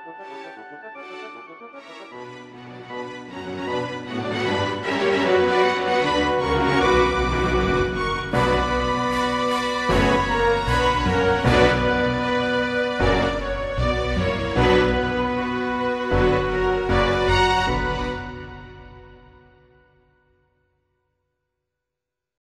なるほど。